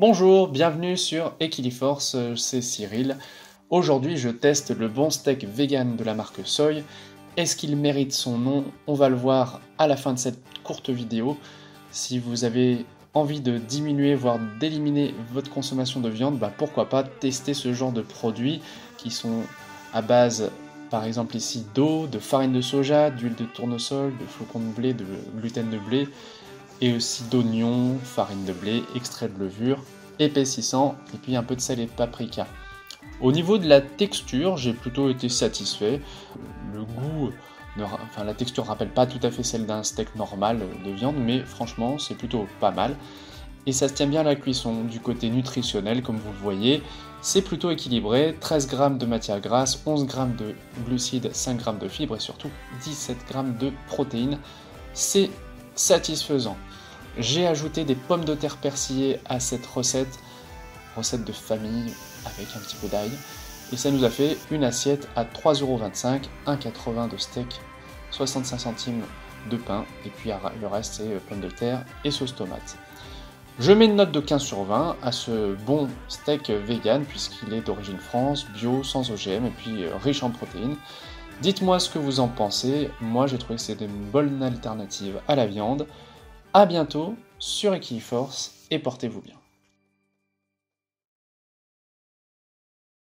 Bonjour, bienvenue sur Equiliforce, c'est Cyril. Aujourd'hui, je teste le bon steak vegan de la marque Soy. Est-ce qu'il mérite son nom? On va le voir à la fin de cette courte vidéo. Si vous avez envie de diminuer, voire d'éliminer votre consommation de viande, bah pourquoi pas tester ce genre de produits qui sont à base, par exemple ici, d'eau, de farine de soja, d'huile de tournesol, de flocons de blé, de gluten de blé, et aussi d'oignons, farine de blé, extrait de levure, épaississant, et puis un peu de sel et de paprika. Au niveau de la texture, j'ai plutôt été satisfait. Le goût, enfin la texture rappelle pas tout à fait celle d'un steak normal de viande, mais franchement c'est plutôt pas mal. Et ça se tient bien à la cuisson. Du côté nutritionnel, comme vous le voyez, c'est plutôt équilibré. 13 g de matière grasse, 11 g de glucides, 5 g de fibres et surtout 17 g de protéines. C'est satisfaisant. J'ai ajouté des pommes de terre persillées à cette recette, recette de famille avec un petit peu d'ail. Et ça nous a fait une assiette à 3,25€, 1,80€ de steak, 65 centimes de pain, et puis le reste c'est euh, pommes de terre et sauce tomate. Je mets une note de 15 sur 20 à ce bon steak vegan puisqu'il est d'origine France, bio, sans OGM et puis euh, riche en protéines. Dites-moi ce que vous en pensez. Moi, j'ai trouvé que c'était une bonne alternative à la viande. A bientôt sur Equiforce et portez-vous bien.